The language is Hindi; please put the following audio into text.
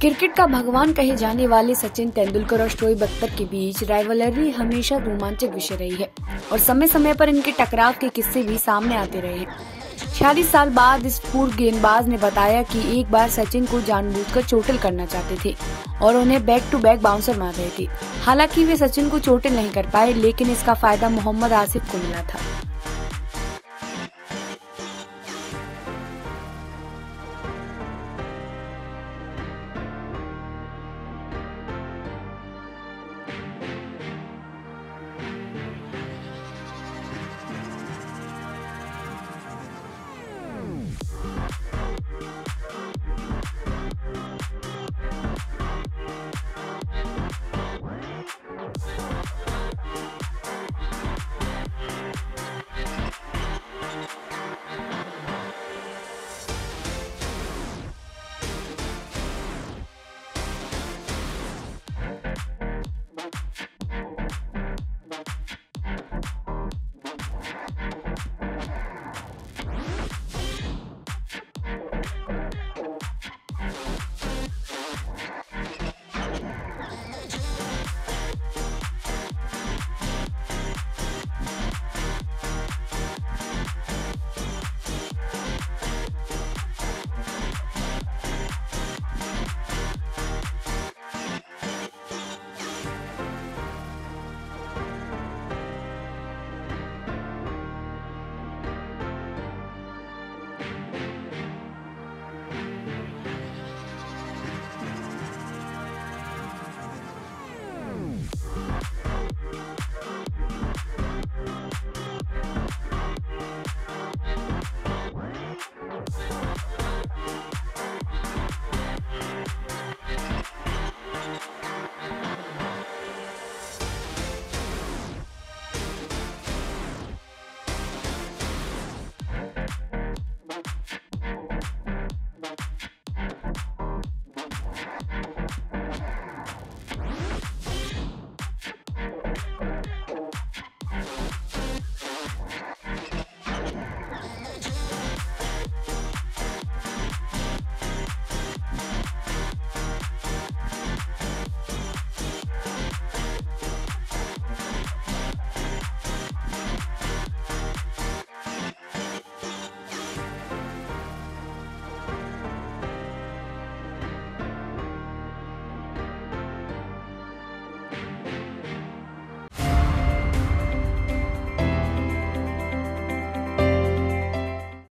क्रिकेट का भगवान कहे जाने वाले सचिन तेंदुलकर और शोएब अख्तर के बीच राइवलरी हमेशा रोमांचक विषय रही है और समय समय पर इनके टकराव के किस्से भी सामने आते रहे हैं। छियालीस साल बाद इस पूर्व गेंदबाज ने बताया कि एक बार सचिन को जानबूझकर चोटिल करना चाहते थे और उन्हें बैक टू बैक बाउंसर मार रहे थे। हालाँकि वे सचिन को चोटिल नहीं कर पाए, लेकिन इसका फ़ायदा मोहम्मद आसिफ को मिला था।